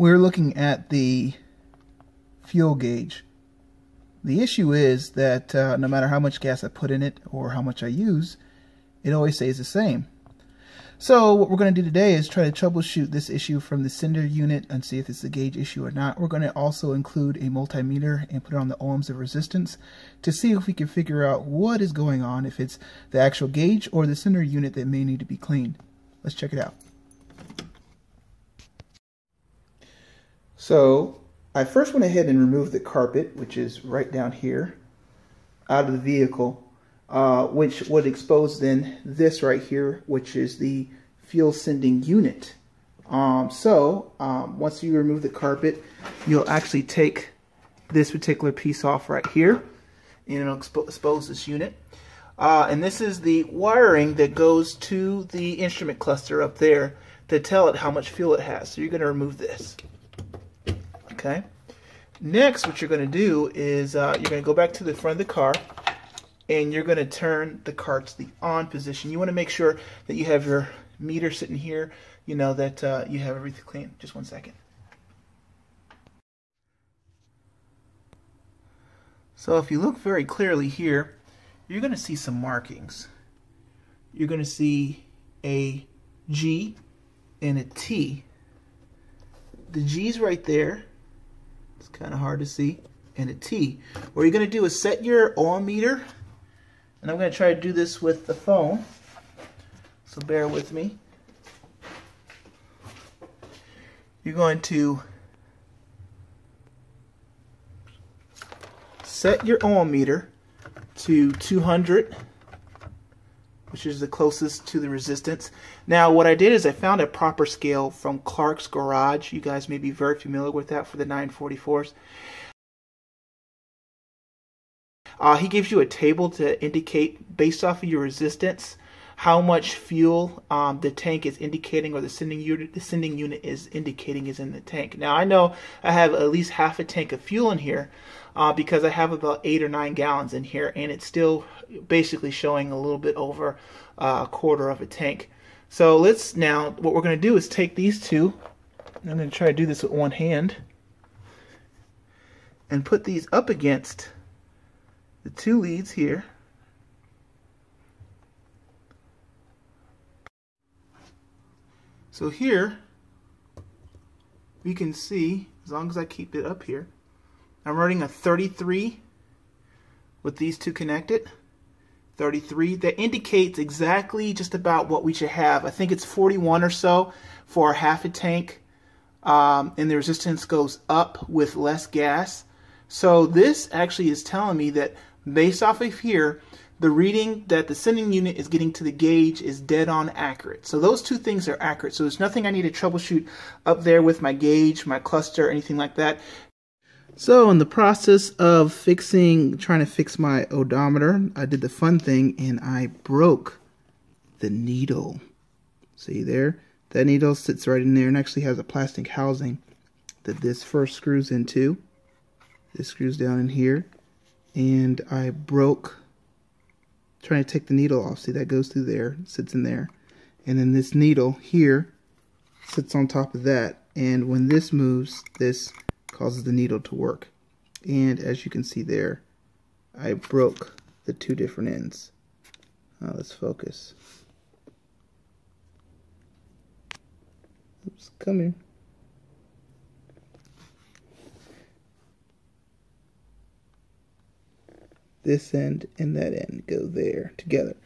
we're looking at the fuel gauge. The issue is that uh, no matter how much gas I put in it or how much I use, it always stays the same. So what we're going to do today is try to troubleshoot this issue from the sender unit and see if it's a gauge issue or not. We're going to also include a multimeter and put it on the ohms of resistance to see if we can figure out what is going on, if it's the actual gauge or the sender unit that may need to be cleaned. Let's check it out. So I first went ahead and removed the carpet, which is right down here, out of the vehicle, uh, which would expose then this right here, which is the fuel sending unit. Um, so um, once you remove the carpet, you'll actually take this particular piece off right here, and it'll expo expose this unit. Uh, and this is the wiring that goes to the instrument cluster up there to tell it how much fuel it has. So you're going to remove this. Okay. Next, what you're going to do is uh, you're going to go back to the front of the car and you're going to turn the car to the on position. You want to make sure that you have your meter sitting here, you know, that uh, you have everything clean. Just one second. So if you look very clearly here, you're going to see some markings. You're going to see a G and a T. The G's right there it's kind of hard to see. And a T. What you're going to do is set your ohm meter. And I'm going to try to do this with the phone. So bear with me. You're going to set your ohm meter to 200 which is the closest to the resistance. Now what I did is I found a proper scale from Clark's Garage. You guys may be very familiar with that for the 944s. Uh, he gives you a table to indicate based off of your resistance how much fuel um, the tank is indicating or the sending unit the sending unit is indicating is in the tank. Now I know I have at least half a tank of fuel in here uh, because I have about eight or nine gallons in here and it's still basically showing a little bit over uh, a quarter of a tank. So let's now what we're going to do is take these two. I'm going to try to do this with one hand and put these up against the two leads here. So here, we can see, as long as I keep it up here, I'm running a 33 with these two connected. 33. That indicates exactly just about what we should have. I think it's 41 or so for half a tank. Um, and the resistance goes up with less gas. So this actually is telling me that based off of here, the reading that the sending unit is getting to the gauge is dead on accurate. So those two things are accurate. So there's nothing I need to troubleshoot up there with my gauge, my cluster, anything like that. So in the process of fixing, trying to fix my odometer, I did the fun thing and I broke the needle. See there? That needle sits right in there and actually has a plastic housing that this first screws into. This screws down in here. And I broke trying to take the needle off. See, that goes through there, sits in there. And then this needle here sits on top of that. And when this moves, this causes the needle to work. And as you can see there, I broke the two different ends. Let's focus. Oops, come here. This end and that end go there together.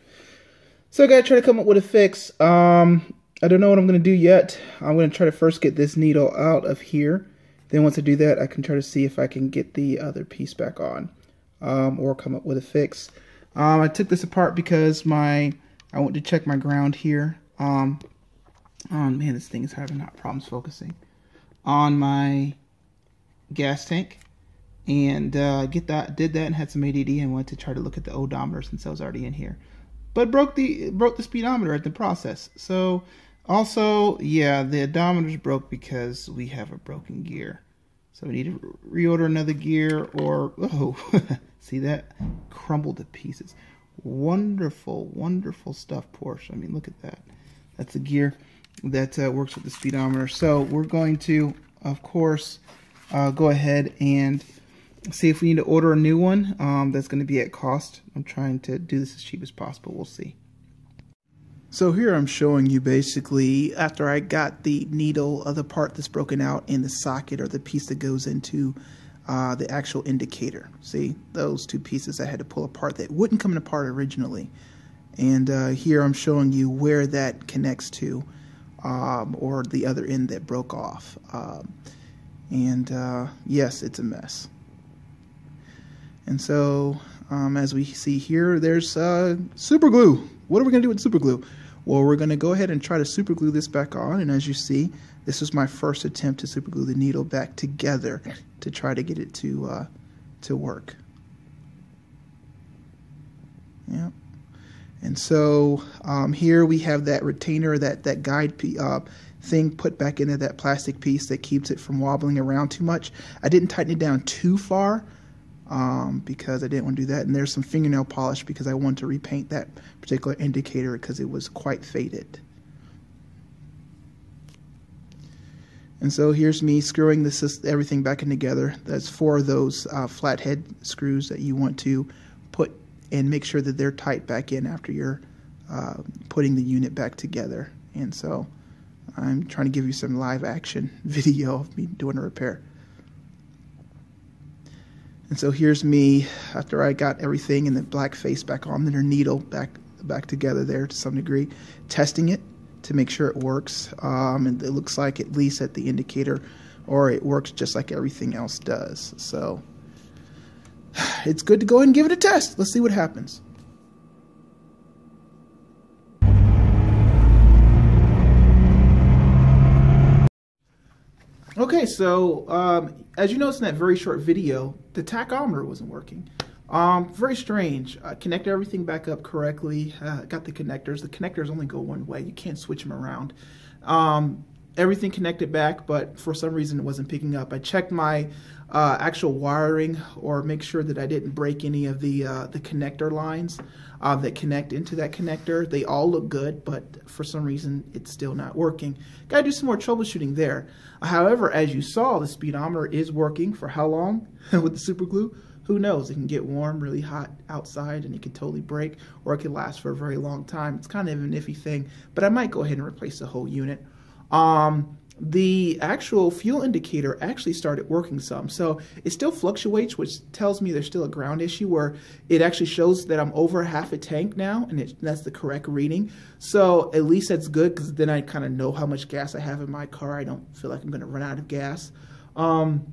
So I gotta try to come up with a fix. Um, I don't know what I'm gonna do yet. I'm gonna try to first get this needle out of here. Then once I do that, I can try to see if I can get the other piece back on um, or come up with a fix. Um, I took this apart because my I went to check my ground here. Um, oh man, this thing is having problems focusing on my gas tank and uh, get that did that and had some ADD and went to try to look at the odometer since I was already in here, but broke the broke the speedometer at the process. So also, yeah, the odometer's broke because we have a broken gear. So we need to reorder another gear or oh, see that crumbled to pieces. Wonderful, wonderful stuff, Porsche. I mean, look at that. That's the gear that uh, works with the speedometer. So we're going to, of course, uh, go ahead and see if we need to order a new one um, that's going to be at cost. I'm trying to do this as cheap as possible. We'll see. So here I'm showing you basically after I got the needle of the part that's broken out in the socket or the piece that goes into uh, the actual indicator. See, those two pieces I had to pull apart that wouldn't come apart originally. And uh, here I'm showing you where that connects to um, or the other end that broke off. Um, and uh, yes, it's a mess. And so um, as we see here, there's uh, super glue. What are we going to do with super glue? Well, we're going to go ahead and try to super glue this back on. And as you see, this was my first attempt to super glue the needle back together to try to get it to, uh, to work. Yeah. And so um, here we have that retainer, that, that guide uh, thing put back into that plastic piece that keeps it from wobbling around too much. I didn't tighten it down too far um, because I didn't want to do that. And there's some fingernail polish because I wanted to repaint that particular indicator because it was quite faded. And so here's me screwing this everything back in together. That's four of those uh, flathead screws that you want to put and make sure that they're tight back in after you're uh, putting the unit back together. And so I'm trying to give you some live action video of me doing a repair. And so here's me after I got everything and the black face back on, then her needle back back together there to some degree, testing it to make sure it works. Um, and it looks like at least at the indicator, or it works just like everything else does. So it's good to go and give it a test. Let's see what happens. Okay, so um, as you noticed in that very short video, the tachometer wasn't working. Um, very strange. I connected everything back up correctly. Uh, got the connectors. The connectors only go one way. You can't switch them around. Um, everything connected back, but for some reason it wasn't picking up. I checked my uh, actual wiring or make sure that I didn't break any of the uh, the connector lines uh, that connect into that connector. They all look good, but for some reason it's still not working. Got to do some more troubleshooting there. However, as you saw, the speedometer is working for how long with the super glue? Who knows? It can get warm, really hot outside, and it could totally break, or it could last for a very long time. It's kind of an iffy thing, but I might go ahead and replace the whole unit. Um, the actual fuel indicator actually started working some. So it still fluctuates, which tells me there's still a ground issue where it actually shows that I'm over half a tank now, and it, that's the correct reading. So at least that's good because then I kind of know how much gas I have in my car. I don't feel like I'm going to run out of gas. Um,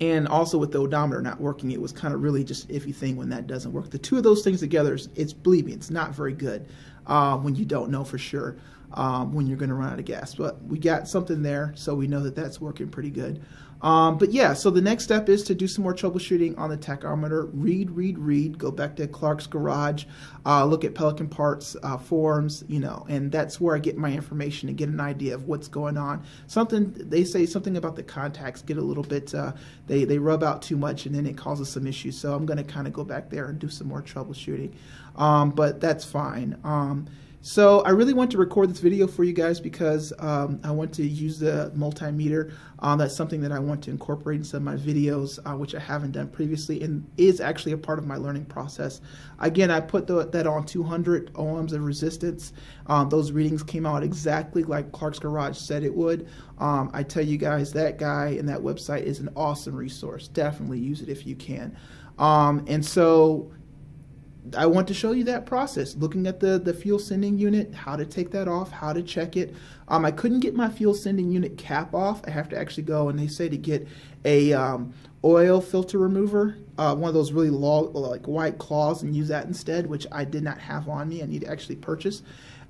and also with the odometer not working, it was kind of really just iffy thing when that doesn't work. The two of those things together, it's believe me, it's not very good uh, when you don't know for sure um, when you're going to run out of gas. But we got something there, so we know that that's working pretty good. Um, but yeah, so the next step is to do some more troubleshooting on the tachometer. Read, read, read. Go back to Clark's Garage. Uh, look at Pelican Parts uh, forums, you know, and that's where I get my information and get an idea of what's going on. Something they say something about the contacts get a little bit uh, they they rub out too much and then it causes some issues. So I'm going to kind of go back there and do some more troubleshooting. Um, but that's fine. Um, so I really want to record this video for you guys because um, I want to use the multimeter. Um, that's something that I want to incorporate in some of my videos, uh, which I haven't done previously and is actually a part of my learning process. Again, I put the, that on 200 ohms of resistance. Um, those readings came out exactly like Clark's Garage said it would. Um, I tell you guys, that guy and that website is an awesome resource. Definitely use it if you can. Um, and so I want to show you that process, looking at the, the fuel sending unit, how to take that off, how to check it. Um, I couldn't get my fuel sending unit cap off. I have to actually go and they say to get a um, oil filter remover, uh, one of those really long, like white claws and use that instead, which I did not have on me. I need to actually purchase.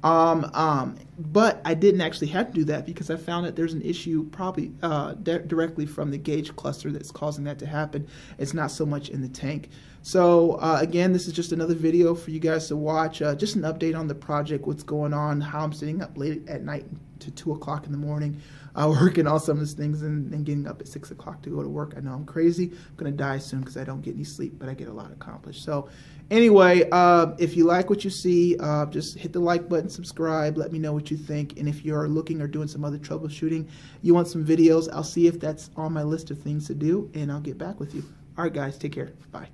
Um, um, but I didn't actually have to do that because I found that there's an issue probably uh, directly from the gauge cluster that's causing that to happen. It's not so much in the tank. So uh, again, this is just another video for you guys to watch. Uh, just an update on the project, what's going on, how I'm sitting up late at night to 2 o'clock in the morning, uh, working all some of these things and, and, getting up at 6 o'clock to go to work. I know I'm crazy. I'm going to die soon because I don't get any sleep, but I get a lot accomplished. So, anyway, uh, if you like what you see, uh, just hit the like button, subscribe, let me know what you think. And if you're looking or doing some other troubleshooting, you want some videos, I'll see if that's on my list of things to do, and I'll get back with you. All right, guys, take care. Bye.